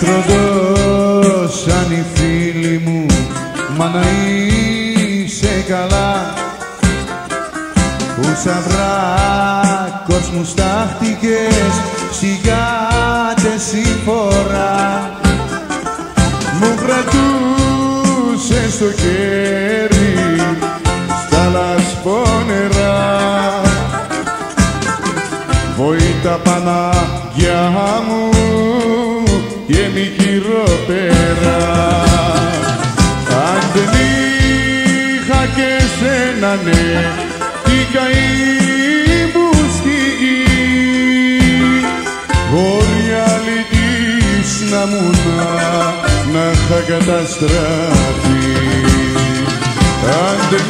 τροδώσαν οι φίλοι μου Μα να είσαι καλά. Που σαν βράκος μου στάχτηκες Σιγά φορά. Μου κρατούσες το χέρι Στα λασπόνερα. Βόητα Παναγιά μου και μη χειρότερα. Αν δεν είχα και σένα ναι τι καεί μου στη γη Βόρεια αλητής να μου να είχα καταστραφεί. Αν δεν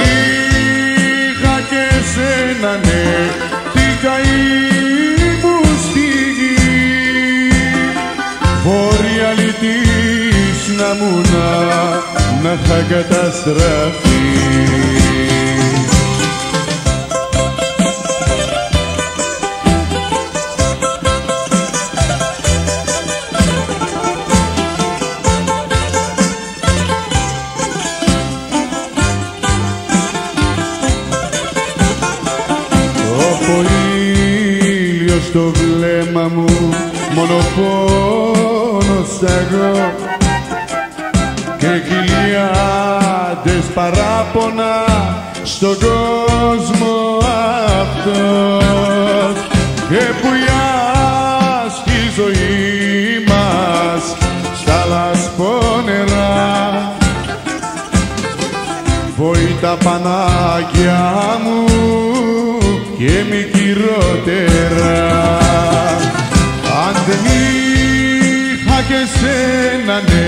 είχα και σένα ναι να μου να είχα καταστραφεί Όπου ήλιος στο βλέμμα μου μόνο πόνος εγώ και χιλιάδες παράπονα στον κόσμο αυτός. Και πουλιά στη ζωή μας στα λασπόνερα. Βόητα Πανάγια μου και μη και σένα ναι.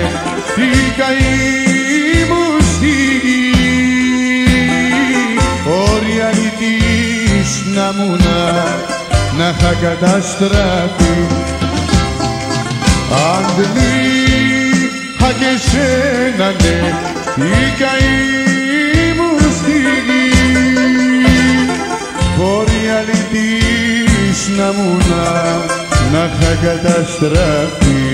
Τι καεί μου στη γη όρια να μου να είχα καταστραφεί. Αν δεν είχα και σένα ναι. Τι καεί μου στη γη όρια να μου να είχα καταστραφεί